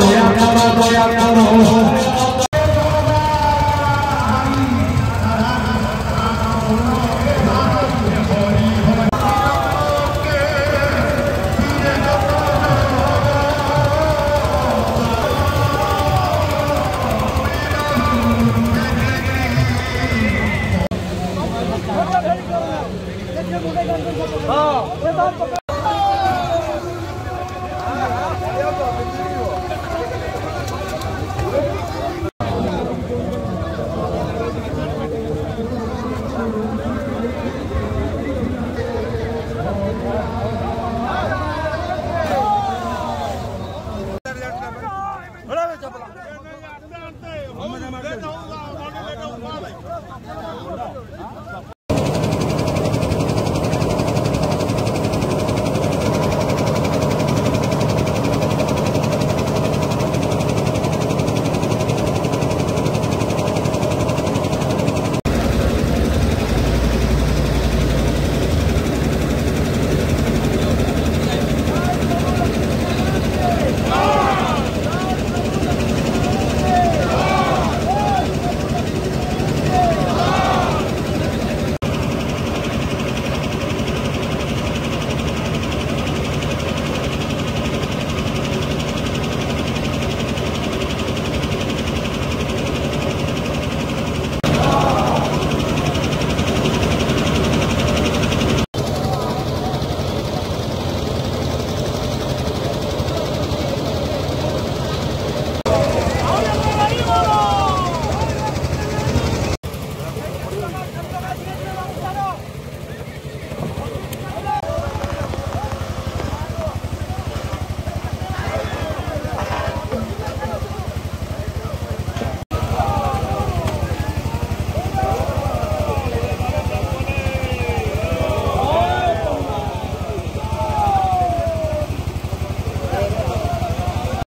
দয়া করো দয়া করো हाँ।